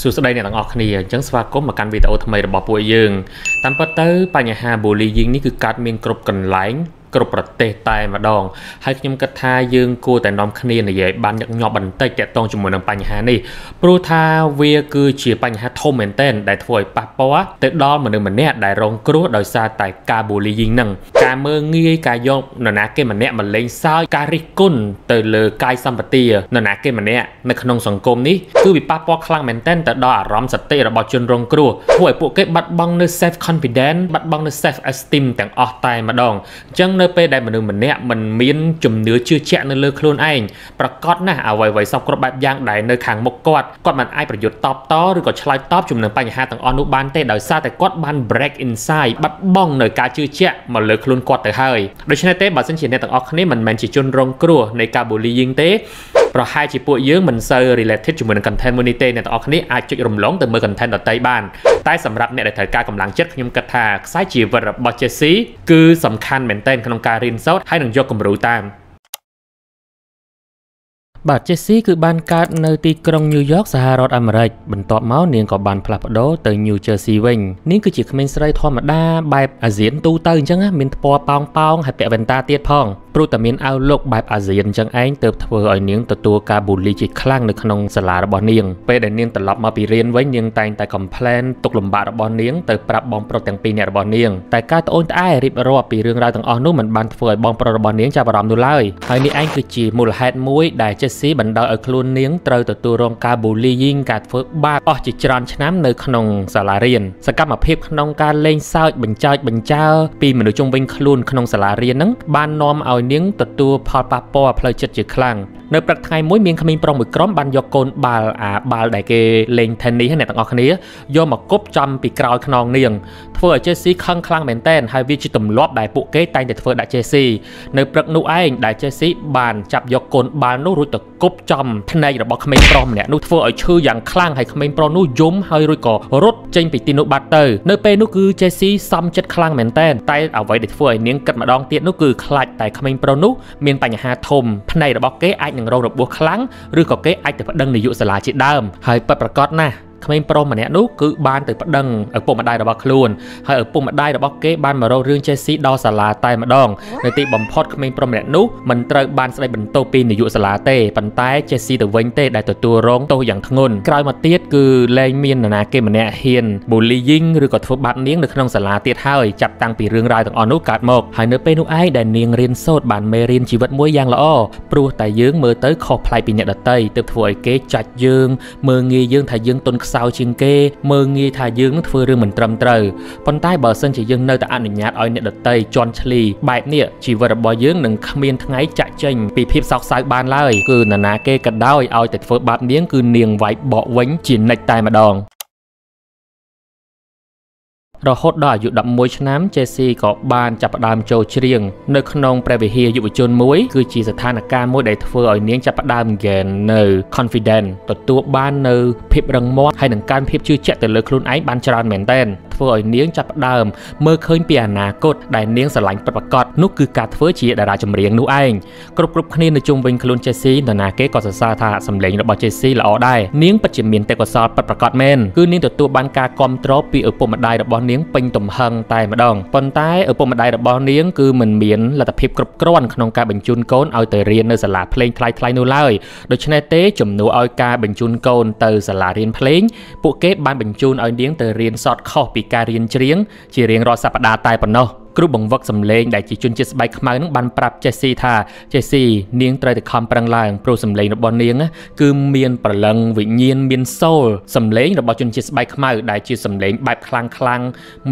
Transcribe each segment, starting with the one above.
សួស្តីអ្នកទាំងអស់គ្នាអញ្ចឹងស្វាគមន៍មកកាន់វីដេអូថ្មីរបស់ពួកយើងតាមពិតទៅបញ្ហា bullying នេះគឺកើតមានគ្រប់កន្លែង គ្រប់ប្រទេសតែម្ដងហើយខ្ញុំគិតថាយើងគួរតែនាំគ្នានិយាយបានញឹកញាប់បន្តិចតាក់ទងជាមួយនឹងបញ្ហានេះព្រោះថាវាគឺជាបញ្ហាធំមែនទែនដែលធ្វើឲ្យប៉ះពាល់ទៅដល់មនុស្សម្នាក់ដែលរងគ្រោះដោយសារតែការ bullying ហ្នឹងការមើងងាយការយកនរណាគេម្នាក់មកលេងសើចការរិះគន់ទៅលើកាយសម្បទានរណាគេម្នាក់នៅក្នុងសង្គមនេះគឺវាប៉ះពាល់ខ្លាំងមែនទែនទៅដល់អារម្មណ៍សតិរបស់ជនរងគ្រោះធ្វើឲ្យពួកគេបាត់បង់នៅ self confidence បាត់បង់នៅ self esteem ទាំងអស់តែម្ដងអញ្ចឹងនៅពេលដែលមនុស្សម្នាក់មិនមានជំនឿជឿជាក់នៅលើខ្លួនឯងប្រកាសណាស់អ្វីៗសពគ្រប់បែបយ៉ាងដែលនៅខាងមុខគាត់គាត់មិនអាចប្រយុទ្ធតបតឬក៏ឆ្លើយតបជំនឹងបញ្ហាទាំងអស់នោះបានទេដោយសារតែគាត់បាន break inside បាត់បង់នៅការជឿជាក់មកលើខ្លួនគាត់ទៅហើយដូច្នេះទេបើសិនជាអ្នកទាំងអស់គ្នាមិនមែនជាជនរងគ្រោះនៃការ bullying ទេប្រហែលជាពួកយើងមិនសូវ related ជាមួយនឹង content មួយនេះទេអ្នកទាំងអស់គ្នាអាចចុចរំលងទៅមើល content ដទៃបានតែសម្រាប់អ្នកដែលត្រូវការកម្លាំងចិត្តខ្ញុំគិតថាខ្សែជីវិតរបស់ Jesse គឺសំខាន់មែនទែនក្នុងការរៀនសូត្រហើយនឹងយកគំរូតាម បាទជេស៊ីគឺបានកើតនៅទីក្រុងញូវយ៉កសហរដ្ឋអាមេរិកបន្ទាប់មកនាងក៏បានផ្លាស់ប្ដូរទៅញូជ័រស៊ីវិញនាងគឺជាក្មេងស្រីធម្មតាបែបអាស៊ានទូទៅអញ្ចឹងមានថ្ពាល់ប៉ោងប៉ោងហើយពាក់វ៉ែនតាទៀតផងព្រោះតែមានអាវលុកបែបអាស៊ានអញ្ចឹងឯងទើបធ្វើឲ្យនាងទទួលការបូលីជាខ្លាំងនៅក្នុងសាលារបស់នាងពេលដែលនាងត្រឡប់មកពីរៀនវិញនាងតែងតែ complain ទុកលំបាករបស់នាងទៅប្រាប់បងប្រុសទាំងពីរនាក់របស់នាងតែការត្អូញត្អែរៀបរាប់ពីរឿងរ៉ាវទាំងអស់នោះមិនបានធ្វើឲ្យបងប្រុសរបស់នាងចាប់អារម្មណ៍នោះឡើយហើយនេះឯងគឺជាមូលហេតុមួយដែល Jessie បណ្ដោយឲ្យខ្លួននាងត្រូវទទួលរងការ bullying ការធ្វើបាបអស់ជាច្រើនឆ្នាំនៅក្នុងសាលារៀនសកម្មភាពក្នុងការលេងសើចបញ្ចោចបញ្ចើពីមនុស្សជុំវិញខ្លួនក្នុងសាលារៀនហ្នឹងបាននាំឲ្យនាងទទួលផលប៉ះពាល់ផ្លូវចិត្តជាខ្លាំងនៅព្រឹកថ្ងៃមួយមានក្មេងប្រុសមួយក្រុមបានយកកូនបាល់អាបាល់ដែលគេលេង tennis អ្នកទាំងអស់គ្នាយកមកគប់ចំពីក្រោយខ្នងនាងធ្វើឲ្យ Jessie ខឹងខ្លាំងមែនទែនហើយវាជាទម្លាប់ដែលពួកគេតែងតែធ្វើដាក់ Jessie នៅព្រឹកនោះឯងដែល Jessie បានចាប់យកកូនបាល់នោះរួចទៅគប់ចំភ្នែករបស់ក្មេងប្រុសម្នាក់នោះធ្វើឲ្យឈឺយ៉ាងខ្លាំងហើយក្មេងប្រុសនោះយំហើយរួចក៏រត់ចេញពីទីនោះបាត់ទៅនៅពេលនោះគឺ Jessie សំចិត្តខ្លាំងមែនទែនតែអ្វីដែលធ្វើឲ្យនាងគិតម្ដងទៀតនោះគឺខ្លាចតែក្មេងប្រុសនោះមានបញ្ហាធំភ្នែករបស់គេអាចនឹងរងរបួសខ្លាំងឬក៏គេអាចទៅប្តឹងនាយកសាលាជាដើមហើយពិតប្រាកដណាស់ ក្មេងប្រុសម្នាក់នោះគឺបានទៅប្តឹងឪពុកម្ដាយរបស់ខ្លួនហើយឪពុកម្ដាយរបស់គេបានមករករឿងចេះស៊ីដល់សាលាតែម្ដងនៅទីបំផុតក្មេងប្រុសម្នាក់នោះមិនត្រូវបានស្ដីបន្ទោសពីនាយកសាលាទេប៉ុន្តែចេះស៊ីទៅវិញទេដែលទទួលរងទោសយ៉ាងធ្ងន់ក្រោយមកទៀតគឺលែងមាននរណាគេម្នាក់ហ៊ាន bullying ឬក៏ធ្វើបាបនាងនៅក្នុងសាលាទៀតហើយចាប់តាំងពីរឿងរ៉ាវទាំងអស់នោះកើតមកហើយនៅពេលនោះឯងដែលនាងរៀនសូត្របានមេរៀនជីវិតមួយយ៉ាងល្អព្រោះតែយើងមើលទៅខុសប្លែកពីអ្នកដទៃទើបធ្វើឲ្យគេចាច់យើងមើងងាយយើងថាយើងទុនខ្សោយជាងគេមើងងាយថាយើងនឹងធ្វើរឿងមិនត្រឹមត្រូវប៉ុន្តែបើសិនជាយើងនៅតែអនុញ្ញាតឲ្យអ្នកដតីជន់ឈ្លីបែបនេះជីវិតរបស់យើងនឹងគ្មានថ្ងៃចាក់ចេញពីភាពសោកសៅបានឡើយគឺនរណាគេក៏ដោយឲ្យតែធ្វើបាបនាងគឺនាងវាយបកវិញជានិច្ចតែម្ដង រហូតដល់អាយុ11ឆ្នាំ Jessie ក៏បានចាប់ផ្ដើមចូលច្រៀងនៅក្នុងព្រះវិហារយុវជនមួយគឺជាស្ថានភាពមួយដែលធ្វើឲ្យនាងចាប់ផ្ដើម gain នៅ confidence ទទួលបាននៅភាពរឹងមាំហើយនឹងការភាពជឿជាក់ទៅលើខ្លួនឯងបានច្រើនមែនទែន ធ្វើឲ្យនាងចាប់ផ្ដើមមើលឃើញពីអនាគតដែលនាងស្រឡាញ់ពិតប្រាកដនោះគឺការធ្វើជាតារាចម្រៀងនោះឯងគ្រប់គ្រប់គ្នានៅជុំវិញខ្លួន Jessie នរណាគេក៏សរសើរថាសម្លេងរបស់ Jessie ល្អដែរនាងពិតជាមានទេពកោសល្យពិតប្រាកដមែនគឺនាងទទួលបានការគ្រប់គ្រងពីឪពុកម្ដាយរបស់នាងពេញទំហឹងតែម្ដងប៉ុន្តែឪពុកម្ដាយរបស់នាងគឺមិនមានលទ្ធភាពគ្រប់គ្រាន់ក្នុងការបញ្ជូនកូនឲ្យទៅរៀននៅសាលាភ្លេងថ្លៃថ្លៃនោះឡើយដូច្នេះទេជំនួសឲ្យការបញ្ជូនកូនទៅសាលារៀនភ្លេងពួកគេបានបញ្ជូនឲ្យនាងទៅរៀនសតខុសពីការរៀនច្រៀងជារៀងរាល់សប្តាហ៍តែប៉ុណ្ណោះ គ្រូបង្វឹកសម្លេងដែលជាជនជាតិស្បែកខ្មៅនឹងបានប្រាប់ Jessie ថា Jessie នាងត្រូវតែខំប្រឹងឡើងព្រោះសម្លេងរបស់នាងគឺមានប្រលឹងវិញ្ញាណមានសូលសម្លេងរបស់ជនជាតិស្បែកខ្មៅដែលជាសម្លេងបែបខ្លាំងខ្លាំង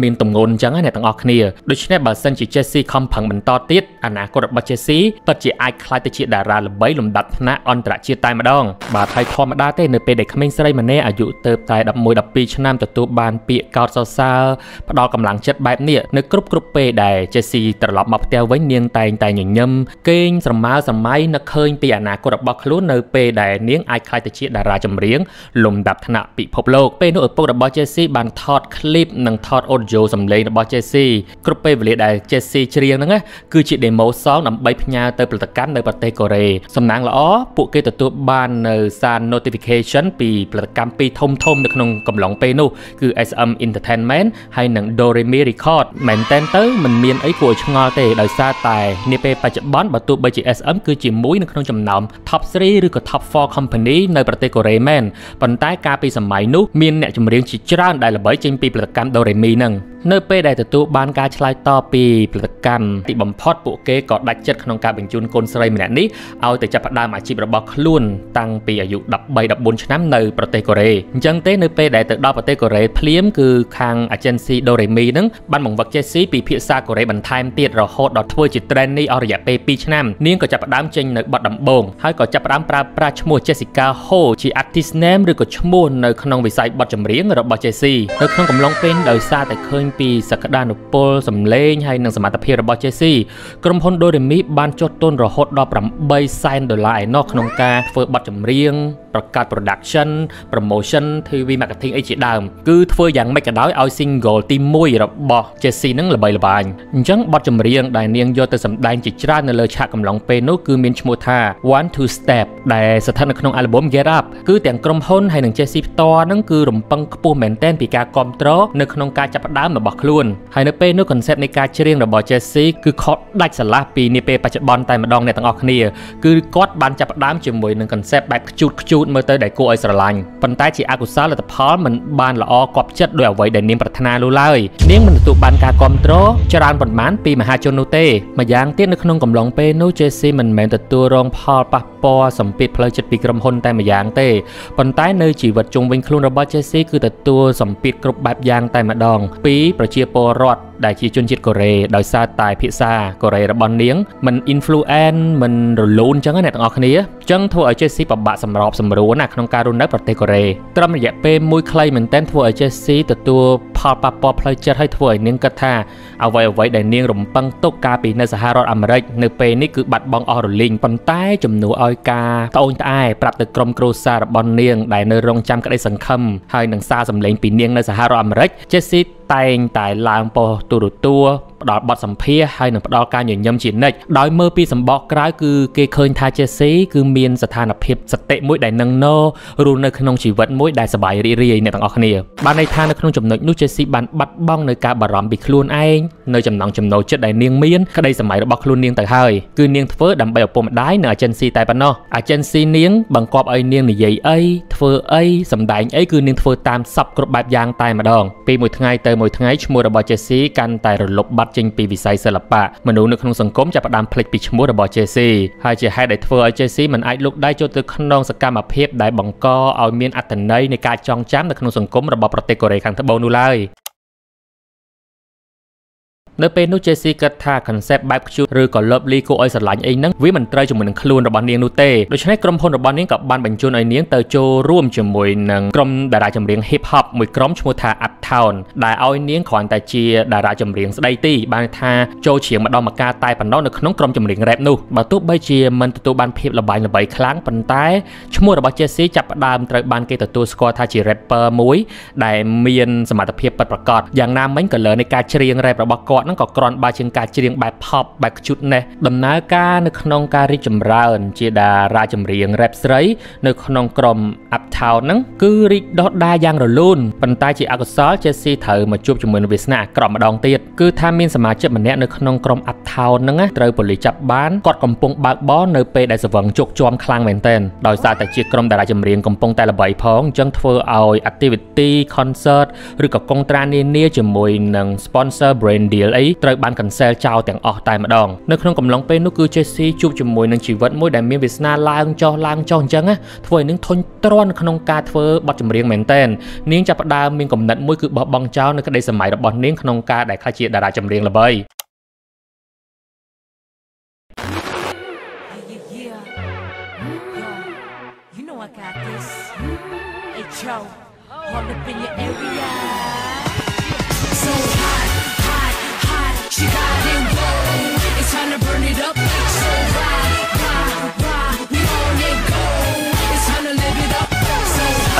មានទម្ងន់អញ្ចឹងណាអ្នកទាំងអស់គ្នាដូច្នេះបើសិនជា Jessie ខំប្រឹងបន្តទៀតអនាគតរបស់ Jessie ពិតជាអាចក្លាយទៅជាតារាល្បីលំដាប់ថ្នាក់អន្តរជាតិតែម្ដងបាទហើយធម្មតាទេនៅពេលដែលក្មេងស្រីម្នាក់អាយុទៅតែ11 12ឆ្នាំទទួលបានពាក្យកោតសរសើរផ្ដល់កម្លាំងចិត្តបែបនេះនៅគ្រប់គ្រប់ពេលដែល Jessie ត្រឡប់មកផ្ទះវិញនាងតែងតែញញឹមគេងស្រមើស្រមៃនឹកឃើញពីអនាគតរបស់ខ្លួននៅពេលដែលនាងអាចក្លាយទៅជាតារាចម្រៀងលំដាប់ថ្នាក់ពិភពលោកពេលនោះឪពុករបស់ Jessie បានថតឃ្លីបនិងថតអូឌីយ៉ូសំឡេងរបស់ Jessie គ្រប់ពេលវេលាដែល Jessie ច្រៀងហ្នឹងគឺជា demo song ដើម្បីផ្ញើទៅផលិតកម្មនៅប្រទេសកូរ៉េសំណាងល្អពួកគេទទួលបាននៅសារ notification ពីផលិតកម្មពីរធំធំនៅក្នុងកំឡុងពេលនោះគឺ SM Entertainment ហើយនិង Doremi Record មែនតែនទៅមិនមានអីគួរឲ្យឆ្ងល់ទេដោយសារតែនាពេលបច្ចុប្បន្នបើទោះបីជា SM គឺជាមួយនៅក្នុងចំណោម Top 3ឬក៏ Top 4 company នៅប្រទេសកូរ៉េមែនប៉ុន្តែកាលពីសម័យនោះមានអ្នកចម្រៀងជាច្រើនដែលល្បីចេញពីផលិតកម្ម Doremi ហ្នឹង នៅពេលដែលទទួលបានការឆ្លើយតបពីផលិតកម្មទីបំផុតពួកគេក៏ដាច់ចិត្តក្នុងការបញ្ជូនកូនស្រីម្នាក់នេះឲ្យទៅចាប់ផ្ដើមអាជីពរបស់ខ្លួនតាំងពីអាយុ13 14ឆ្នាំនៅប្រទេសកូរ៉េអញ្ចឹងទេនៅពេលដែលទៅដល់ប្រទេសកូរ៉េភ្លាមគឺខាង agency Doremi ហ្នឹងបានបង្វឹក Jessie ពីភាសាកូរ៉េបន្ថែមទៀតរហូតដល់ធ្វើជា trainee អស់រយៈពេល2ឆ្នាំនាងក៏ចាប់ផ្ដើមចេញនៅបទដំបូងហើយក៏ចាប់ផ្ដើមប្រើប្រាស់ឈ្មោះ Jessica Ho ជា artist name ឬក៏ឈ្មោះនៅក្នុងវិស័យបទចម្រៀងរបស់ Jessie នៅក្នុងកំឡុងពេលដោយសារតែឃើញពីសក្តានុពលសម្លេងហើយនិងសមត្ថភាពរបស់ Jessie ក្រុមហ៊ុន Doremi បានចុះទុនរហូតដល់8សែនដុល្លារឯណោះក្នុងការធ្វើបទចម្រៀង ប្រកាស production promotion TV marketing អីជាដើមគឺធ្វើយ៉ាងម៉េចក៏ដោយឲ្យ single ទី1របស់ Jessie នឹងល្បីល្បាញអញ្ចឹងបទចម្រៀងដែលនាងយកទៅសម្ដែងជាច្រើននៅលើឆាកកំឡុងពេលនោះគឺមានឈ្មោះថា One Two Step ដែលស្ថិតនៅក្នុង album Get Up គឺទាំងក្រុមហ៊ុនហើយនិង Jessie ផ្ទាល់ហ្នឹងគឺរំពឹងខ្ពស់មែនទែនពីការគ្រប់គ្រងនៅក្នុងការចាប់ផ្ដើមរបស់ខ្លួនហើយនៅពេលនោះ concept នៃការច្រៀងរបស់ Jessie គឺខុសដាច់ស្រឡះពីនាពេលបច្ចុប្បន្នតែម្ដងអ្នកទាំងអស់គ្នាគឺគាត់បានចាប់ផ្ដើមជាមួយនឹង concept បែបខ្ជូតខ្ជូតមើលទៅដែលគួរឲ្យស្រឡាញ់ប៉ុន្តែជាអកុសលលទ្ធផលមិនបានល្អគប់ចិត្តដោយអ្វីដែលនាងប្រាថ្នានោះឡើយនាងមិនទទួលបានការគ្រប់គ្រងច្រើនប៉ុន្មានពីមហាជននោះទេម្យ៉ាងទៀតនៅក្នុងកំឡុងពេលនោះ Jessie មិនមែនទទួលរងផលប៉ះពាល់សម្ពាធផ្លូវចិត្តពីក្រុមហ៊ុនតែម្យ៉ាងទេប៉ុន្តែនៅជីវិតជុំវិញខ្លួនរបស់ Jessie គឺទទួលសម្ពាធគ្រប់បែបយ៉ាងតែម្ដងពីប្រជាពលរដ្ឋ ដែលជាជនជាតិកូរ៉េដោយសារតែភាសាកូរ៉េរបស់នាងមិន influence មិនរលូនអញ្ចឹងអ្នកទាំងអស់គ្នាអញ្ចឹងធ្វើឲ្យ Jessie ពិបាកសម្របសម្រួលណាក្នុងការរស់នៅប្រទេសកូរ៉េត្រឹមរយៈពេលមួយខ្លីមែនទែនធ្វើឲ្យ Jessie ទទួលផលប៉ះពាល់ផ្លូវចិត្តហើយធ្វើឲ្យនាងគិតថាអ្វីអ្វីដែលនាងរំពឹងទុកកាលពីនៅសហរដ្ឋអាមេរិកនៅពេលនេះគឺបាត់បង់អស់រលីងប៉ុន្តែជំនួសឲ្យការត្អូញត្អែប្រាប់ទៅក្រុមគ្រួសាររបស់នាងដែលនៅរងចាំក្តីសង្ឃឹមហើយនឹងសារសម្លេងពីនាងនៅសហរដ្ឋអាមេរិក Jessie តែងតែឡើងប៉ុស្តិ៍ទូរទស្សន៍ផ្ដល់បទសម្ភាសហើយនឹងផ្ដល់ការញញឹមជានិច្ចដោយមើលពីសម្បកក្រៅគឺគេឃើញថា Jessie គឺមានស្ថានភាពសតិមួយដែលនឹងណរស់នៅក្នុងជីវិតមួយដែលសប្បាយរីករាយអ្នកទាំងអស់គ្នាបានន័យថានៅក្នុងចំណុចនោះ Jessie បានបាត់បង់នៅការបារម្ភពីខ្លួនឯងនៅចំណងចំណូលចិត្តដែលនាងមានក្តីសម័យរបស់ខ្លួននាងទៅហើយគឺនាងធ្វើដើម្បីឪពុកម្ដាយនិង agency តែប៉ុណ្ណោះ agency នាងបង្គាប់ឲ្យនាងនិយាយអីធ្វើអីសម្ដែងអីគឺនាងធ្វើតាមសពគ្រប់បែបយ៉ាងតែម្ដងពីមួយថ្ងៃទៅមួយថ្ងៃឈ្មោះរបស់ Jessie កាន់តែរលុបបាត់ចេញពីវិស័យសិល្បៈមនុស្សនៅក្នុងសង្គមចាប់ផ្ដើមភ្លេចពីឈ្មោះរបស់ Jessie ហើយជាហេតុដែលធ្វើឲ្យ Jessie មិនអាចលុកដៃចូលទៅក្នុងសកម្មភាពដែលបង្កឲ្យមានអត្ថន័យនៃការចងចាំនៅក្នុងសង្គមរបស់ប្រទេសកូរ៉េខាងត្បូងនោះឡើយ នៅពេលនោះ Jessie គិតថា concept បែប cute ឬក៏ lovely គួរឲ្យស្រឡាញ់អីហ្នឹងវាមិនត្រូវជាមួយនឹងខ្លួនរបស់នាងនោះទេដូច្នេះក្រុមហ៊ុនរបស់នាងក៏បានបញ្ជូនឲ្យនាងទៅចូលរួមជាមួយនឹងក្រុមតារាចម្រៀង hip hop មួយក្រុមឈ្មោះថា Uptown ដែលឲ្យនាងគ្រាន់តែជាតារាចម្រៀងស្ដីទីបានថាចូលច្រៀងម្ដងម្កាលតែប៉ុណ្ណោះនៅក្នុងក្រុមចម្រៀង rap នោះបើទោះបីជាមិនទទួលបានភាពល្បីល្បីខ្លាំងប៉ុន្តែឈ្មោះរបស់ Jessie ចាប់ផ្ដើមត្រូវបានគេទទួលស្គាល់ថាជា rapper មួយដែលមានសមត្ថភាពពិតប្រាកដយ៉ាងណាមិញក៏លើនៃការច្រៀង rap របស់គាត់ហ្នឹងក៏គ្រាន់បើជាងការច្រៀងបែប pop បែបខ្ជូតនេះដំណើរការនៅក្នុងការរីកចម្រើន ជាតារាចម្រៀង rap ស្រីនៅក្នុងក្រុម Uptown ហ្នឹងគឺរីកដុះដាលយ៉ាងរលូនប៉ុន្តែជាអកុសល Jessie ត្រូវមកជួបជាមួយនឹងវាសនាអាក្រក់ម្ដងទៀតគឺថាមានសមាជិកម្នាក់នៅក្នុងក្រុម Uptown ហ្នឹងត្រូវប៉ូលីសចាប់បានគាត់កំពុងបើកបរនៅពេលដែលសវឹងជោគជាំខ្លាំងមែនទែនដោយសារតែជាក្រុមតារាចម្រៀងកំពុងតែល្បីផងអញ្ចឹងធ្វើឲ្យ activity concert ឬក៏កុងត្រានានាជាមួយនឹង sponsor brand deal អីត្រូវបាន cancel ចោលទាំងអស់តែម្ដងនៅក្នុងកំឡុងពេលនោះគឺ Jessie ជួបជាមួយនឹងជីវិតមួយដែលមានវាសនាឡើងចុះឡើងចុះអញ្ចឹងណាធ្វើឲ្យនឹងធុញទ្រាន់ក្នុងការធ្វើបទចម្រៀងមែនតែននាងចាប់ផ្ដើមមានកំណត់មួយគឺបោះបង់ចោលនៅក្តីសម័យរបស់នាងក្នុងការដែលខ្លះជាតារាចម្រៀងល្បី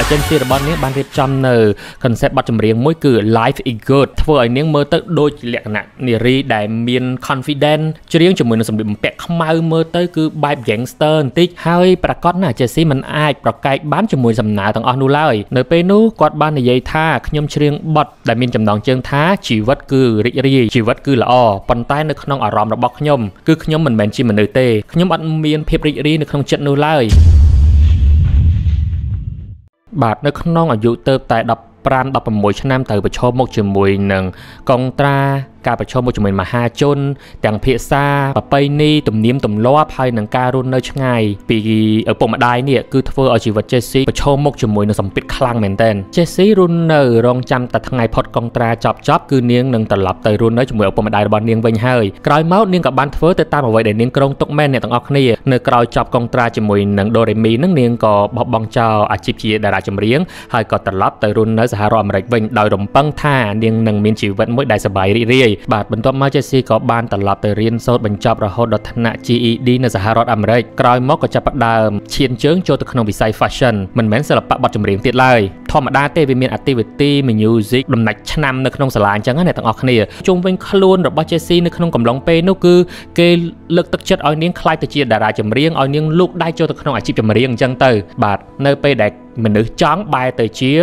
agency របស់នាងបានរៀបចំនៅ concept បទចម្រៀងមួយគឺ life is good ធ្វើឲ្យនាងមើលទៅដូចលក្ខណៈនារីដែលមាន confident ច្រៀងជាមួយនឹងសម្លៀកបំពាក់ខ្មៅមើលទៅគឺបែប gangster បន្តិចហើយប្រកាសណា Jessie មិនអាចប្រកែកបានជាមួយសំណើទាំងអស់នោះឡើយនៅពេលនោះគាត់បាននិយាយថាខ្ញុំច្រៀងបទដែលមានចំណងជើងថាជីវិតគឺរីករាយជីវិតគឺល្អប៉ុន្តែនៅក្នុងអារម្មណ៍របស់ខ្ញុំគឺខ្ញុំមិនមែនជាមនុស្សទេខ្ញុំអត់មានភាពរីករាយនៅក្នុងចិត្តនោះឡើយ បាទនៅក្នុងអាយុទៅតែ15 16ឆ្នាំទៅប្រឈមមុខជាមួយនឹងកងត្រា ការប្រឈមមុខជាមួយមហាជន ទាំងភាសាប្រពៃណីទំនៀមទម្លាប់ហើយនឹងការរស់នៅឆ្ងាយពីឪពុកម្ដាយនេះគឺធ្វើឲ្យជីវិត Jessie ប្រឈមមុខជាមួយនឹងសម្ពាធខ្លាំងមែនទែន Jessie រស់នៅរងចាំតែថ្ងៃផុតកងត្រាចប់ចប់គឺនាងនឹងត្រឡប់ទៅរស់នៅជាមួយឪពុកម្ដាយរបស់នាងវិញហើយក្រោយមកនាងក៏បានធ្វើទៅតាមអ្វីដែលនាងគ្រោងទុកមែនអ្នកទាំងអស់គ្នានៅក្រោយចប់កងត្រាជាមួយនឹង Doremi នឹងនាងក៏បោះបង់ចោលអាជីពជាតារាចម្រៀងហើយក៏ត្រឡប់ទៅរស់នៅសហរដ្ឋអាមេរិកវិញដោយរំពឹងថានាងនឹងមានជីវិតមួយដែលសប្បាយរីករាយបាទបន្ទាប់មក Jessie ក៏បានត្រឡប់ទៅរៀនសូត្របញ្ចប់រហូតដល់ថ្នាក់ GED នៅសហរដ្ឋអាមេរិកក្រោយមកក៏ចាប់ផ្ដើមឈានជើងចូលទៅក្នុងវិស័យ fashion មិនមែនសិល្បៈបទចម្រៀងទៀតឡើយធម្មតាទេវាមាន activity music ដំណាច់ឆ្នាំនៅក្នុងសាលាអញ្ចឹងណាអ្នកទាំងអស់គ្នាជុំវិញខ្លួនរបស់ Jessie នៅក្នុងកំឡុងពេលនោះគឺគេលើកទឹកចិត្តឲ្យនាងខ្លាយទៅជាតារាចម្រៀងឲ្យនាងលូកដៃចូលទៅក្នុងអាជីពចម្រៀងអញ្ចឹងទៅបាទនៅពេលដែលមនុស្សចង់បែរទៅជា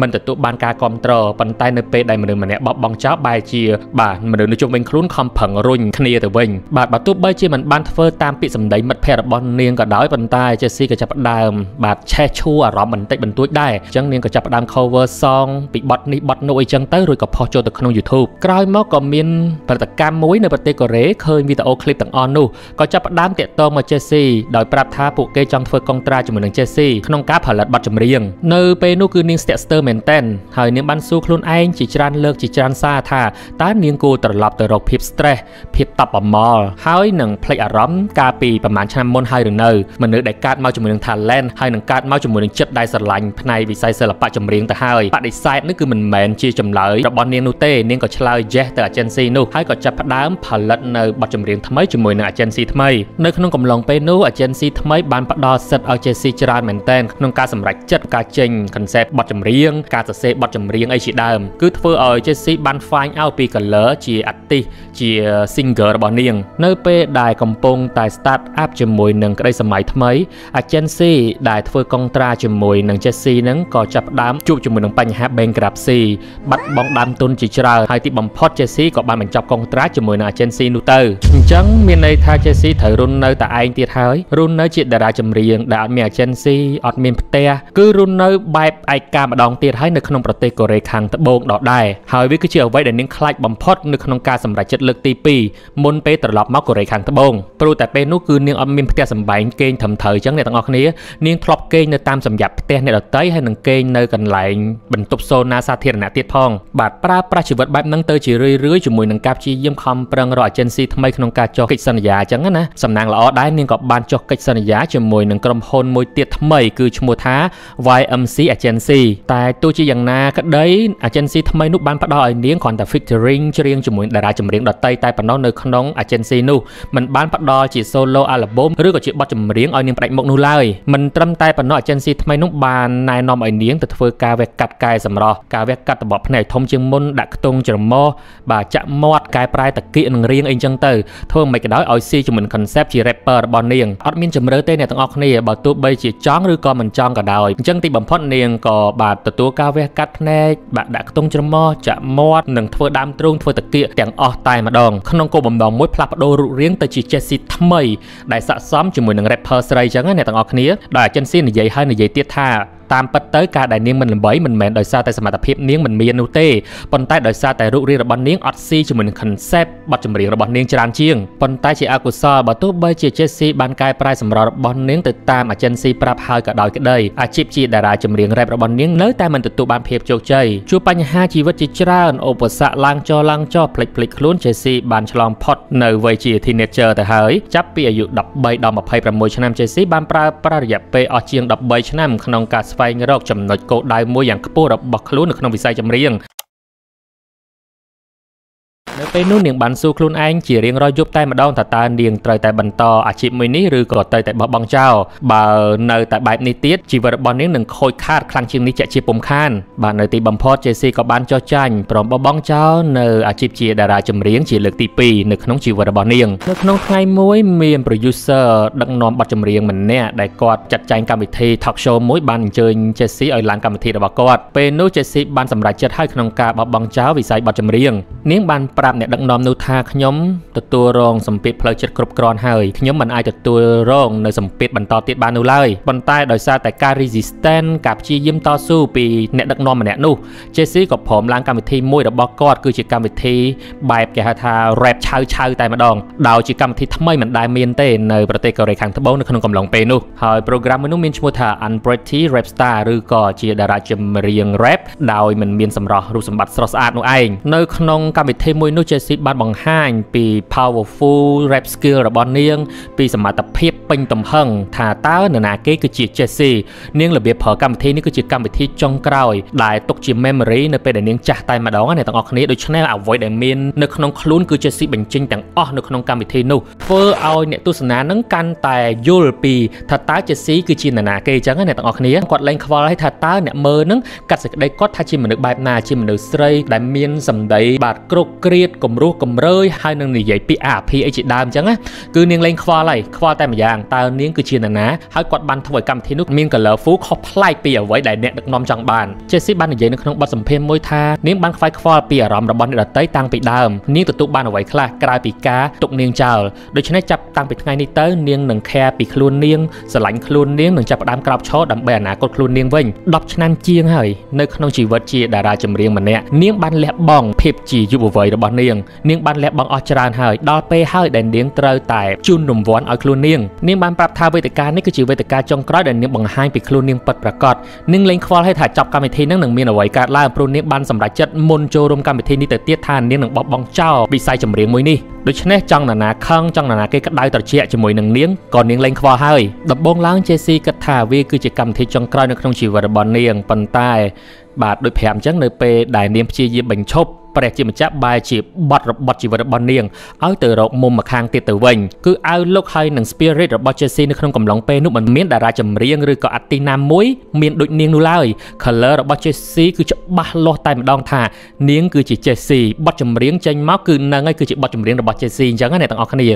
មិនទទួលបានការគ្រប់គ្រងប៉ុន្តែនៅពេលដែលមនុស្សម្នាក់បោះបង់ចោលបែរជាបាទមនុស្សនៅជុំវិញខ្លួនខំប្រឹងរុញគ្នាទៅវិញបាទបើទោះបីជាមិនបានធ្វើតាមពាក្យសម្ដីមិត្តភ័ក្តិរបស់នាងក៏ដោយប៉ុន្តែ Jessie ក៏ចាប់ផ្ដើមបាទឆេះឈួរអារម្មណ៍បន្តិចបន្តួចដែរអញ្ចឹងនាងក៏ចាប់ផ្ដើម cover song ពីបទនេះបទនោះអីចឹងទៅរួចក៏ផុសចូលទៅក្នុង YouTube ក្រោយមកក៏មានផលិតកម្មមួយនៅប្រទេសកូរ៉េឃើញវីដេអូឃ្លីបទាំងអស់នោះក៏ចាប់ផ្ដើមតាក់ទងមក Jessie ដោយប្រាប់ថាពួកគេចង់ធ្វើកុងត្រាជាមួយនឹង Jessie ក្នុងការផលិតបទចម្រៀងនៅពេលនោះគឺនាងស្ទាក់ស្ទើរមែនតែនហើយនាងបានសួរខ្លួនឯងជាច្រើនលើកជាច្រើនសារថាតើនាងគួរត្រឡប់ទៅរកភាព stress ភាពតប់អមល់ហើយនឹងផ្លេចអារម្មណ៍កាលពីប្រហែលឆ្នាំមុនហើយឬនៅមនុស្សដែលកើតមកជាមួយនឹង talent ហើយនឹងកើតមកជាមួយនឹងចិត្តដែលស្រឡាញ់ផ្នែកវិស័យសិល្បៈចម្រៀងទៅហើយបដិសេធនេះគឺមិនមែនជាចម្លើយរបស់នាងនោះទេនាងក៏ឆ្លើយ yes ទៅ agency នោះហើយក៏ចាប់ផ្ដើមផលិតនៅបទចម្រៀងថ្មីជាមួយនឹង agency ថ្មីនៅក្នុងកំឡុងពេលនោះ agency ថ្មីបានផ្ដល់សិទ្ធិឲ្យ Jessie ច្រើនមែនទែនក្នុងការសម្រេចចិត្តការចេញ concept បទចម្រៀងការសរសេរបទចម្រៀងអីជាដើមគឺធ្វើឲ្យ Jessie បាន find out ពី color ជា artist ជា singer របស់នាង នៅពេលដែលកំពុងតែ start up ជាមួយនឹងក្តីសម័យថ្មី agency ដែលធ្វើកុងត្រាជាមួយនឹង Jessie ហ្នឹងក៏ចាប់ផ្ដើមជួបជាមួយនឹងបញ្ហា bankruptcy បាត់បង់ដើមទុនជាច្រើនហើយទីបំផុត Jessie ក៏បានបញ្ចប់កុងត្រាជាមួយនឹង agency នោះទៅអញ្ចឹងមានន័យថា Jessie ត្រូវរស់នៅតែឯងទៀតហើយរស់នៅជាតារាចម្រៀងដែលអត់មាន agency អត់មានផ្ទះគឺរស់នៅបែបឯកាម្ដងទៀតហើយនៅក្នុងប្រទេសកូរ៉េខាងត្បូងដដែលហើយវាគឺជាអ្វីដែលនាងខ្លាចបំផុតនៅក្នុងការសម្រេចចិត្តលើកទី2មុនពេលត្រឡប់មកកូរ៉េខាងត្បូងព្រោះតែពេលនោះគឺនាងអត់មានផ្ទះសម្បែងគេងត្រឹមត្រូវអញ្ចឹងអ្នកទាំងអស់គ្នានាងធ្លាប់គេងនៅតាមសម្រាប់ផ្ទះអ្នកដតីហើយនឹងគេងនៅកន្លែងបន្ទប់សូណាសាធារណៈទៀតផងបាទប្រើប្រាស់ជីវិតបែបហ្នឹងទៅជារឿយៗជាមួយនឹងការព្យាយាមខំប្រឹងរក agency ថ្មីក្នុងការចុះកិច្ចសន្យាអញ្ចឹងណាសំណាងល្អដែរនាងក៏បានចុះកិច្ចសន្យាជាមួយនឹងក្រុមហ៊ុនមួយទៀតថ្មីគឺឈ្មោះថា YMC Agency តែទោះជាយ៉ាងណាក្តី agency ថ្មីនោះបានផ្ដល់ឲ្យនាងគ្រាន់តែ featuring ច្រៀងជាមួយតារាចម្រៀងដតីតែប៉ុណ្ណោះនៅក្នុង agency នោះมันបានផ្ដល់ជា solo album ឬក៏ជាបទចម្រៀងឲ្យនាងផ្ដាច់មុខនោះឡើយមិនត្រឹមតែប៉ុណ្ណោះ agency ថ្មីនោះបានណែនាំឲ្យនាងទៅធ្វើការវះកាត់កែសម្រស់ការវះកាត់តបភ្នែកធំជាងមុនដាក់ខ្ទង់ច្រមុះបាទចាក់មាត់កែប្រែតាគៀកនឹងរៀងអីចឹងទៅធ្វើមិនក៏ដោយឲ្យស៊ីជាមួយ concept ជា rapper របស់នាងអត់មានជំរឿទេអ្នកទាំងអស់គ្នាបើទោះបីជាចង់ឬក៏មិនចង់ក៏ដោយអញ្ចឹងទីបំផុតនាងក៏បាទទទួលការវះកាត់ភ្នែកបាទដាក់ខ្ទង់ច្រមុះចាក់មាត់និងធ្វើដើមទ្រូងធ្វើតាគៀកទាំងអស់តែម្ដងក្នុងគោលបំណងមួយផ្លាស់ប្ដូររូបរាងទៅជា Jessie ថ្មីដែលស័ក្តិសមជាមួយនឹង rapper ស្រីចឹងណាអ្នកទាំងអស់គ្នាដោយ agency និយាយហើយនិយាយទៀតថា តាមពិតទៅការដែលនាងមិនល្បីមិនមែនដោយសារតែសមត្ថភាពនាងមិនមាននោះទេប៉ុន្តែដោយសារតែរូបរាងរបស់នាងអត់ស៊ីជាមួយនឹង concept បទចម្រៀងរបស់នាងច្រើនជាងប៉ុន្តែជាអកុសលបើទោះបីជា Jessie បានកែប្រែសម្រស់របស់នាងទៅតាម agency ប្រាប់ហើយក៏ដោយក្តីអាជីពជាតារាចម្រៀង rap របស់នាងនៅតែមិនទទួលបានភាពជោគជ័យជួបបញ្ហាជីវិតជាច្រើនឧបសគ្គឡើងចុះឡើងចុះផ្លេចផ្លេចខ្លួន Jessie បានឆ្លងផុតនៅវ័យជា teenager ទៅហើយចាប់ពីអាយុ13ដល់26ឆ្នាំ Jessie បានប្រើប្រាស់រយៈពេលអស់ជាង13ឆ្នាំក្នុងការស្វែងរកចំណុចគោលដៅមួយយ៉ាងខ្ពស់របស់ខ្លួននៅក្នុងវិស័យចម្រៀង នៅពេលនោះនាងបានសួរខ្លួនឯងជារៀងរាល់យប់តែម្ដងថាតើនាងត្រូវតែបន្តអាជីពមួយនេះឬក៏ត្រូវតែបោះបង់ចោលបើនៅតែបែបនេះទៀតជីវិតរបស់នាងនឹងខូចខាតខ្លាំងជាងនេះជាក់ជាពុំខានបាទនៅទីបំផុត JC ក៏បានចោះចាញ់ព្រមបោះបង់ចោលនៅអាជីពជាតារាចម្រៀងជាលើកទី2នៅក្នុងជីវិតរបស់នាងនៅក្នុងថ្ងៃមួយមាន producer ដឹកនាំបទចម្រៀងម្នាក់ដែលគាត់ចាត់ចែងកម្មវិធី talk show មួយបានអញ្ជើញ JC ឲ្យឡើងកម្មវិធីរបស់គាត់ពេលនោះ JC បានសម្រេចចិត្តឲ្យក្នុងការបោះបង់ចោលវិស័យបទចម្រៀងនាងបានប្រាប់អ្នកដឹកនាំនោះថាខ្ញុំទទួលរងសម្ពាធផ្លូវចិត្តគ្រប់គ្រាន់ហើយខ្ញុំមិនអាចទទួលរងនៅសម្ពាធបន្តទៀតបាននោះឡើយប៉ុន្តែដោយសារតែការ resistance ការព្យាយាមតស៊ូពីអ្នកដឹកនាំម្នាក់នោះ JC ក៏ព្រមឡើងកម្មវិធីមួយរបស់គាត់គឺជាកម្មវិធីបែបគេហៅថា rap ឆៅឆៅតែម្ដងដោយជាកម្មវិធីថ្មីមិនដែលមានទេនៅប្រទេសកូរ៉េខាងត្បូងនៅក្នុងកំឡុងពេលនោះហើយ program មួយនោះមានឈ្មោះថា Unpretty Rap Star ឬក៏ជាតារាចម្រៀង rap ដោយមិនមានសម្រស់រូបសម្បត្តិស្រស់ស្អាតនោះឯងនៅក្នុងកម្មវិធីមួយនោះ JC បានបង្ហាញពី powerful rap skill របស់នាង ពីសមត្ថភាពពេញទំហឹងថាតើនរណាគេគឺជា Jessie នាងរបៀបប្រើកម្មវិធីនេះគឺជាកម្មវិធីចុងក្រោយដែលទុកជា memory នៅពេលដែលនាងចាស់តែម្ដងអ្នកទាំងអស់គ្នាដូច្នេះអ្វីដែលមាននៅក្នុងខ្លួនគឺ Jessie បញ្ចេញទាំងអស់នៅក្នុងកម្មវិធីនោះធ្វើឲ្យអ្នកទស្សនានឹងកាន់តែយល់ពីថាតើ Jessie គឺជានរណាគេអញ្ចឹងអ្នកទាំងអស់គ្នាគាត់លែងខ្វល់ឲ្យថាតើអ្នកមើលនឹងកាត់សេចក្តីគាត់ថាជាមនុស្សបែបណាជាមនុស្សស្រីដែលមានសម្ដីបាទគ្រោកគ្រៀតគំរោះគំរើយហើយនឹងនិយាយពីអាភីអីជាដើមអញ្ចឹងណាគឺនាងលែងខ្វល់ហើយខ្វល់តែម្យ៉ាងតើនាងគឺជានរណាហើយគាត់បានធ្វើឲ្យកម្មវិធីនោះមាន colorful ខុសប្លែកពីអ្វីដែលអ្នកដឹកនាំចង់បាន Jessie បាននិយាយនៅក្នុងបទសម្ភាសន៍មួយថានាងបានខ្វាយខ្វល់ពីអារម្មណ៍របស់អ្នកដទៃតាំងពីដើមនាងទទួលបានអ្វីខ្លះក្រៅពីការទុកនាងចោលដូច្នេះចាប់តាំងពីថ្ងៃនេះទៅនាងនឹង care ពីខ្លួននាងស្រឡាញ់ខ្លួននាងនឹងចាប់ផ្ដើមក្រោបឈរដើម្បីអនាគតខ្លួននាងវិញ10ឆ្នាំជាងហើយនៅក្នុងជីវិតជាតារាចម្រៀងម្នាក់នាងបានលះបង់ភាពជាយុវវ័យរបស់នាងនាងបានលះបង់អស់ច្រើនហើយដល់ពេលហើយដែលនាងត្រូវតែជូនរង្វាន់ឲ្យខ្លួននាងនាងបានប្រាប់ថាវេទិកានេះគឺជាវេទិកាចុងក្រោយដែលនាងបង្ហាញពីខ្លួននាងពិតប្រាកដនាងលែងខ្វល់ឲ្យថាចប់កម្មវិធីនឹងនឹងមានអ្វីកើតឡើងព្រោះនាងបានសម្រេចចិត្តមុនចូលរួមកម្មវិធីនេះទៅទៀតថានាងនឹងបោះបង់ចោលវិស័យចម្រៀងមួយនេះដូច្នេះចង់ណានាខឹងចង់ណានាគេក្តៅត្រជាក់ជាមួយនឹងនាងក៏នាងលែងខ្វល់ហើយដំបូងឡើង JC គិតថាវាគឺជាកម្មវិធីចុងក្រោយនៅក្នុងជីវិតរបស់នាងប៉ុន្តែបាទដូចប្រាប់អញ្ចឹងនៅពេលដែលនាងព្យាយាមបញ្ឈប់ព្រះជាម្ចាស់បែរជាបត់របត់ជីវិតរបស់នាងឲ្យទៅរកមុំម្ខាងទៀតទៅវិញគឺអៅលុកហើយនឹង spirit របស់ Jessie នៅក្នុងកំឡុងពេលនោះមិនមានតារាចម្រៀងឬក៏អាទីណាមួយមានដូចនាងនោះឡើយ color របស់ Jessie គឺច្បាស់លាស់តែម្ដងថានាងគឺជា Jessie បទចម្រៀងចេញមកគឺនឹងហើយគឺជាបទចម្រៀងរបស់ Jessie អញ្ចឹងណាអ្នកទាំងអស់គ្នា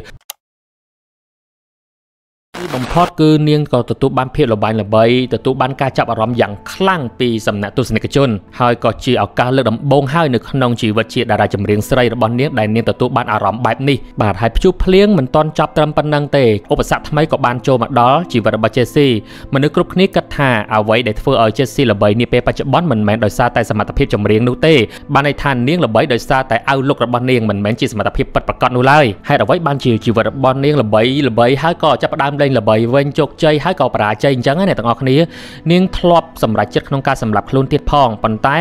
បំផុតគឺនាងក៏ទទួលបានភាពល្បាញល្បីទទួលបានការចាប់អារម្មណ៍យ៉ាងខ្លាំងពីសំណាក់ទស្សនិកជន ហើយក៏ជាឱកាសលើកដំបូងហើយនៅក្នុងជីវិតជាតារាចម្រៀងស្រីរបស់នាងដែលនាងទទួលបានអារម្មណ៍បែបនេះបាទហើយភ្ជុះភ្លៀងមិនទាន់ចប់ត្រឹមប៉ុណ្្នឹងទេឧបសគ្គថ្មីក៏បានចូលមកដល់ជីវិតរបស់ Jessie មនុស្សគ្រប់គ្នាគិតថាអ្វីដែលធ្វើឲ្យ Jessie ល្បីនាពេលបច្ចុប្បន្នមិនមែនដោយសារតែសមត្ថភាពចម្រៀងនោះទេបានន័យថានាងល្បីដោយសារតែអាវលុករបស់នាងមិនមែនជាសមត្ថភាពពិតប្រាកដនោះឡើយហេតុអ្វីបានជាជីវិតរបស់នាងល្បីល្បីហើយក៏ចាប់ផ្ដើមលេងល្បីវិញជោគជ័យហើយក៏បរាជ័យអញ្ចឹងណាអ្នកទាំងអស់គ្នានាងធ្លាប់សម្រេចចិត្តក្នុងការសម្លាប់ខ្លួនទៀតផងប៉ុន្តែ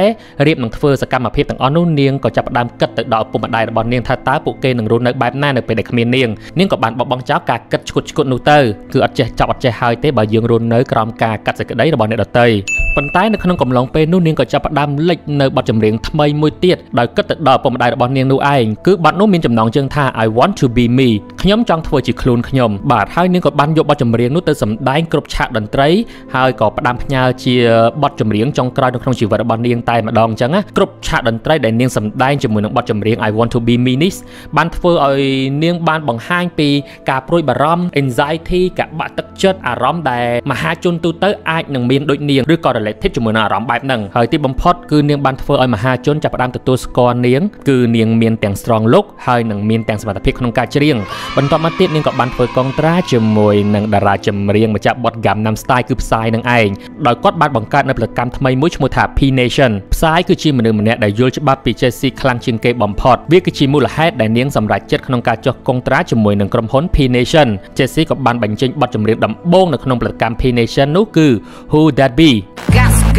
រៀបនឹងធ្វើសកម្មភាពទាំងអស់នោះនាងក៏ចាប់ផ្ដើមគិតទៅដល់ឪពុកម្ដាយរបស់នាងថាតើពួកគេនឹងរស់នៅបែបណានៅពេលដែលគ្មាននាងនាងក៏បានបបង់ចោលការគិតឈុតឈុតនោះទៅគឺអត់ចេះចាប់អត់ចេះហើយទេបើយើងរស់នៅក្រោមការកាត់សេចក្តីរបស់អ្នកដទៃប៉ុន្តែនៅក្នុងកំឡុងពេលនោះនាងក៏ចាប់ផ្ដើមលេចនៅបទចម្រៀងថ្មីមួយទៀតដោយគិតទៅដល់ឪពុកម្ដាយរបស់នាងនោះឯងគឺបទនោះមានចំណងជើងថា I want to be me ខ្ញុំចង់ធ្វើជាខ្លួនខ្ញុំបាទហើយនាងក៏បានយកបទចម្រៀងនោះទៅសម្ដែងគ្រប់ឆាកតន្ត្រីហើយក៏ផ្ដាំផ្ញើជាបទចម្រៀងចុងក្រោយនៅក្នុងជីវិតរបស់នាងតែម្ដងអញ្ចឹងណាគ្រប់ឆាកតន្ត្រីដែលនាងសម្ដែងជាមួយនឹងបទចម្រៀង I want to be me នេះបានធ្វើឲ្យនាងបានបង្ហាញពីការព្រួយបារម្ភ anxiety ការបាក់ទឹកចិត្តអារម្មណ៍ដែលមហាជនទូទៅអាចនឹងមានដូចនាងឬក៏ related ជាមួយនឹងអារម្មណ៍បែបហ្នឹងហើយទីបំផុតគឺនាងបានធ្វើឲ្យមហាជនចាប់ផ្ដើមទទួលស្គាល់នាងគឺនាងមានទាំង strong look ហើយនឹងមានទាំងសមត្ថភាពក្នុងការច្រៀងបន្ទាប់មកទៀតនាងក៏បានធ្វើកងត្រាជាមួយនឹងតារាចម្រៀងម្ចាស់បទ Gangnam Style គឺផ្សាយនឹងឯងដោយគាត់បានបង្កើតនៅផលិតកម្មថ្មីមួយឈ្មោះថា P Nation ផ្សាយគឺជាមនុស្សម្នាក់ដែលយល់ច្បាប់ពី Jessie ខ្លាំងជាងគេបំផុតវាគឺជាមូលហេតុដែលនាងសម្រេចចិត្តក្នុងការចុះកងត្រាជាមួយនឹងក្រុមហ៊ុន P Nation Jessie ក៏បានបញ្ចេញបទចម្រៀងដំបូងនៅក្នុងផលិតកម្ម P Nation នោះគឺ Who That Be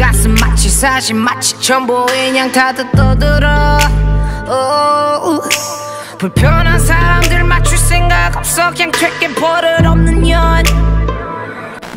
가슴 마치 사실 마치 전부인 양타도 떠들어 오, 불편한 사람들 맞출 생각 없어 그냥 될게 버릇 없는 년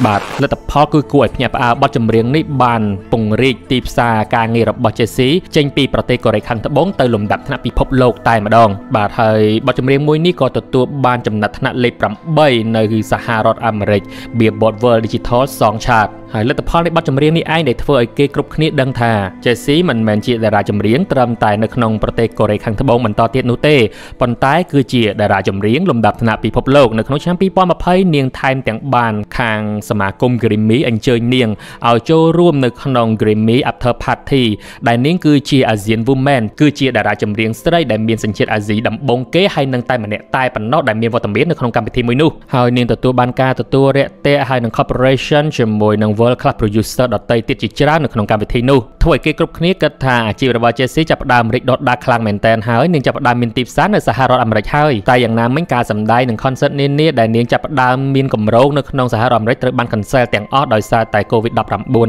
បាទលទ្ធផលគឺគួរឲ្យភ្ញាក់ផ្អើលបទចម្រៀងនេះបានពង្រីកទីផ្សារការងាររបស់ Jessie ចេញពីប្រទេសកូរ៉េខាងត្បូងទៅលំដាប់ថ្នាក់ពិភពលោកតែម្ដង បាទហើយបទចម្រៀងមួយនេះក៏ទទួលបានចំណាត់ថ្នាក់លេខ8នៅសហរដ្ឋអាមេរិក Billboard World Digital Song Chart ហើយលទ្ធផលនៃបទចម្រៀងនេះឯងដែលធ្វើឲ្យគេគ្រប់គ្នាដឹងថា Jessie មិនមែនជាតារាចម្រៀងត្រឹមតែនៅក្នុងប្រទេសកូរ៉េខាងត្បូងបន្តទៀតនោះទេប៉ុន្តែគឺជាតារាចម្រៀងលំដាប់ថ្នាក់ពិភពលោកនៅក្នុងឆ្នាំ2020នាងថែមទាំងបានខាងសមាគម Grammy អញ្ជើញនាងឲ្យចូលរួមនៅក្នុង Grammy After Party ដែលនាងគឺជា Asian Woman គឺជាតារាចម្រៀងស្រីដែលមានសញ្ជាតិអាស៊ីដំបូងគេហើយនឹងតែម្នាក់តែប៉ុណ្ណោះដែលមានវត្តមាននៅក្នុងកម្មវិធីមួយនោះហើយនាងទទួលបានការទទួលរាក់ទាក់ហើយនឹង corporation ជាមួយនឹង World Class Producer ដទៃទៀតជាច្រើននៅក្នុងកម្មវិធីនោះធ្វើឲ្យគេគ្រប់គ្នាគិតថាអាជីពរបស់ Jessie ចាប់ផ្ដើមរីកដុតដាលខ្លាំងមែនទែនហើយនាងចាប់ផ្ដើមមានទីផ្សារនៅសហរដ្ឋអាមេរិកហើយតែយ៉ាងណាមិញការសម្ដែងនិង concert នានាដែលនាងចាប់ផ្ដើមមានកម្រោងនៅក្នុងសហរដ្ឋអាមេរិកត្រូវបាន cancel ទាំងអស់ដោយសារតែ COVID-19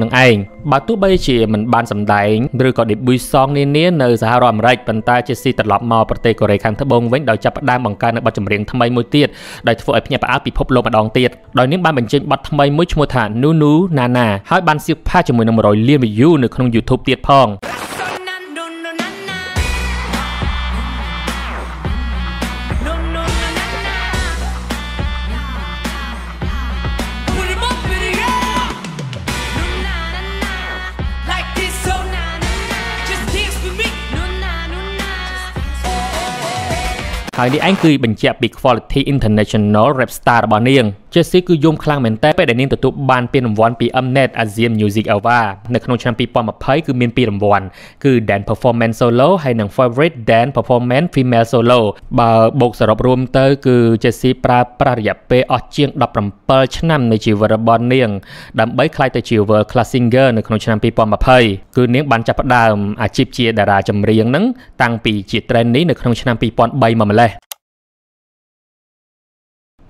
នឹងឯងបើទោះបីជាមិនបានសម្ដែងឬក៏ debut song នានានៅសហរដ្ឋអាមេរិកប៉ុន្តែ Jessie ត្រឡប់មកប្រទេសកូរ៉េខាងត្បូងវិញដោយចាប់ផ្ដើមបង្កើតនៅបទចម្រៀងថ្មីមួយទៀតដែលធ្វើឲ្យភ្ញាក់ផ្អើលពិភពលោកម្ដងទៀតដោយនាងបានបញ្ចេញបទថ្មីមួយឈ្មោះថា Nunu Nana ហើយបានសៀកផាជាមួយនឹង100លាន view នៅក្នុង YouTube ទៀតផង ហើយនេះឯងគឺបញ្ជាក់ពី quality international rap star របស់នាង Jessie គឺយំខ្លាំងមែនតើពេលដែលនាងទទួលបានពានរង្វាន់ពី Mnet Asian Music Award នៅក្នុងឆ្នាំ2020គឺមានពីររង្វាន់គឺ Dance Performance Solo ហើយនិង Favorite Dance Performance Female Solo បើបូកសរុបរួមទៅគឺ Jessie ប្រើប្រាស់រយៈពេលអស់ជាង17ឆ្នាំនៃជីវិតរបស់នាង ដើម្បីក្លាយទៅជា World Class Singer នៅក្នុងឆ្នាំ2020គឺនាងបានចាប់ផ្ដើមអាជីពជាតារាចម្រៀងហ្នឹងតាំងពីជា trainee នៅក្នុងឆ្នាំ2003មកម្លេះ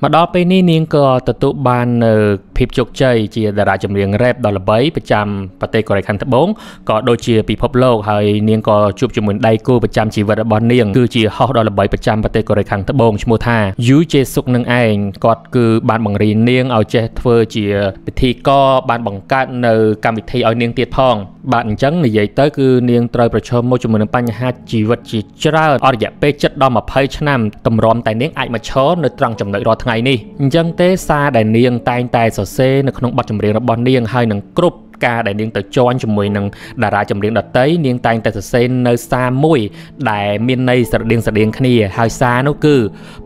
មកដល់ពេលនេះនាងក៏ទទួលបាននៅភាពជោគជ័យជាតារាចម្រៀង rap ដ៏ល្បីប្រចាំប្រទេសកូរ៉េខាងត្បូងក៏ដូចជាពិភពលោកហើយនាងក៏ជួបជាមួយដៃគូប្រចាំជីវិតរបស់នាងគឺជាហោះដ៏ល្បីប្រចាំប្រទេសកូរ៉េខាងត្បូងឈ្មោះថា Yu Jae Suk នឹងឯងគាត់គឺបានបង្រៀននាងឲ្យចេះធ្វើជាពិធីករបានបង្កើតនៅកម្មវិធីឲ្យនាងទៀតផង បាទអញ្ចឹងនិយាយទៅគឺនាងត្រូវប្រឈមមុខជាមួយនឹងបញ្ហាជីវិតជាច្រើនអស់រយៈពេល7ដល់20ឆ្នាំតម្រាំតែនាងអាចមកឈរនៅត្រង់ចំណុចរាល់ថ្ងៃនេះអញ្ចឹងទេសារដែលនាងតែងតែសរសេរនៅក្នុងបទចម្រៀងរបស់នាងហើយនឹងគ្រប់ការដែលនាងទៅជន់ជាមួយនឹងតារាចម្រៀងដតីនាងតែងតែសរសេរនៅសារមួយដែលមានន័យស្រដៀងស្រដៀងគ្នាហើយសារនោះគឺ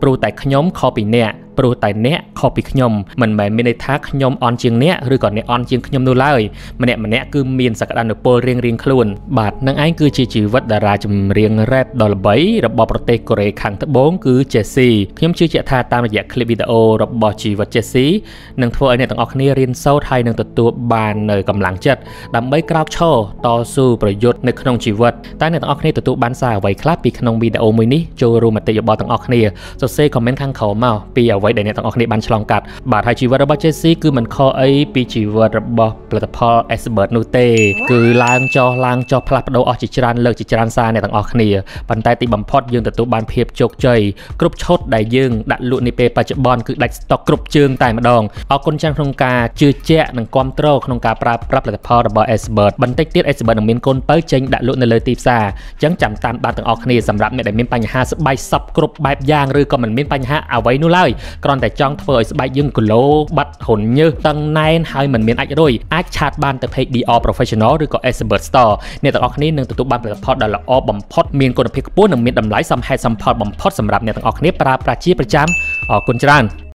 ព្រោះតែខ្ញុំខុសពីអ្នក ព្រោះតែអ្នកខុសពីខ្ញុំមិនមែនមានន័យថាខ្ញុំអន់ជាងអ្នកឬក៏អ្នកអន់ជាងខ្ញុំនោះឡើយម្នាក់ម្នាក់គឺមានសក្តានុពលរៀងរៀងខ្លួន បាទនឹងឯងគឺជាជីវិតតារាចម្រៀង rap ដ៏ល្បីរបស់ប្រទេសកូរ៉េខាងត្បូងគឺ Jessie ខ្ញុំជឿជាក់ថាតាមរយៈ clip វីដេអូរបស់ជីវិត Jessie នឹងធ្វើឲ្យអ្នកទាំងអស់គ្នារៀនសូត្រហើយនឹងទទួលបាននៅកម្លាំងចិត្តដើម្បីក្រោកឈរតស៊ូប្រយុទ្ធនៅក្នុងជីវិតតែអ្នកទាំងអស់គ្នាទទួលបានសារអ្វីខ្លះពីក្នុងវីដេអូមួយនេះចូលរួមមតិយោបល់ទាំងអស់គ្នាសរសេរ comment ខាងក្រោមមកពីអ្វីដែលអ្នកទាំងអស់គ្នាបានឆ្លងកាត់បាទហើយជីវិតរបស់ Jessie គឺមិនខុសអីពីជីវិតរបស់ផលិតផល Expert នោះទេ គឺឡើងចុះឡើងចុះផ្លាស់ប្ដូរអស់ជាច្រើនលើកជាច្រើនសារអ្នកទាំងអស់គ្នាប៉ុន្តែទីបំផុតយើងទទួលបានភាពជោគជ័យគ្រប់ឈុតដែលយើងដាក់លក់នាពេលបច្ចុប្បន្នគឺដាច់ស្តុកគ្រប់ជើងតែម្ដងអរគុណច្រើនក្នុងការជឿជាក់និងគ្រប់គ្រងក្នុងការប្រើប្រាស់ផលិតផលរបស់ Expert បន្តិចទៀត Expert នឹងមានកូនបើចេញដាក់លក់នៅលើទីផ្សារអញ្ចឹងចាំតាមដានទាំងអស់គ្នាសម្រាប់អ្នកដែលមានបញ្ហាស្បែកសពគ្រប់បែបយ៉ាងឬក៏មិនមានបញ្ហាអ្វីនោះឡើយគ្រាន់តែចង់ធ្វើឲ្យស្បែកយើងគីឡូបាត់ហ៊ុនញើសតឹងណែនហើយមិនមានអាចរុយអាចឆាតបានទៅ page DR Professional ឬក៏ Expert Store អ្នកទាំងអស់គ្នានឹងទទួលបានផលិតផលដ៏ល្អបំផុតមានគុណភាពខ្ពស់និងមានតម្លៃសមហេតុសមផលបំផុតសម្រាប់អ្នកទាំងអស់គ្នាប្រើប្រាស់ជាប្រចាំអរគុណច្រើន